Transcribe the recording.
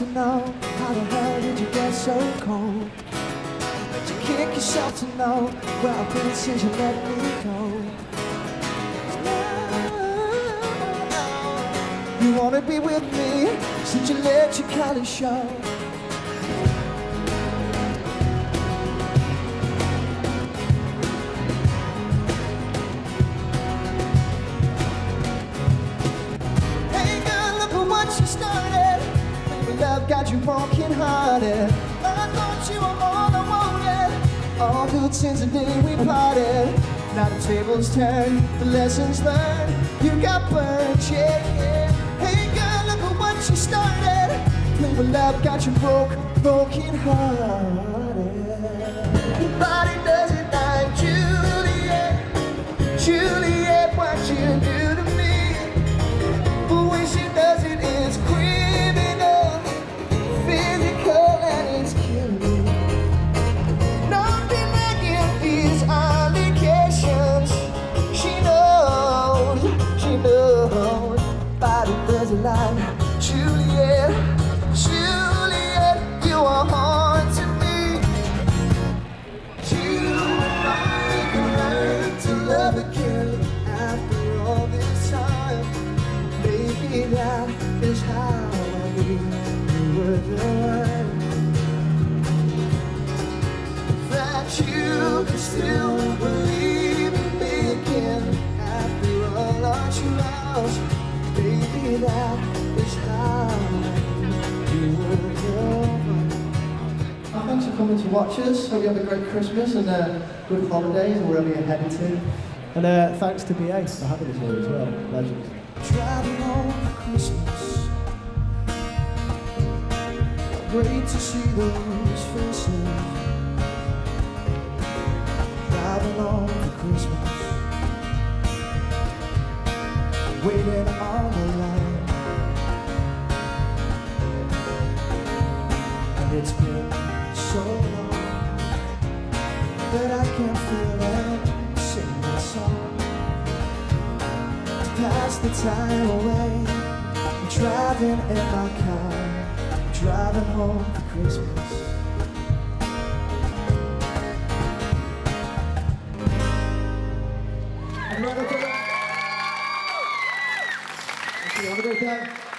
to know how the hell did you get so cold? Did you kick yourself to know been since you let me go? You wanna be with me since you let your colors show. Got you broken hearted. I thought you were all I wanted. All good since the day we parted. Now the tables turned, the lessons learned. You got burned, yeah, yeah. Hey girl, look at what you started. Baby, love got you broke, broken hearted. Body Does it Juliet, Juliet, you are haunting me. You like learn to love again after all this time. Maybe that is how I knew you were the one. That you can still coming to watch us. Hope you have a great Christmas and uh, good holidays wherever you're headed to. And uh, thanks to BA for having us here as well. Legend. Driving home for Christmas. Great to see those faces. Driving home for Christmas. Waiting on the line. And it's been so long that I can't feel it. Sing that song to pass the time away. I'm driving in my car, driving home for Christmas. Have a great day.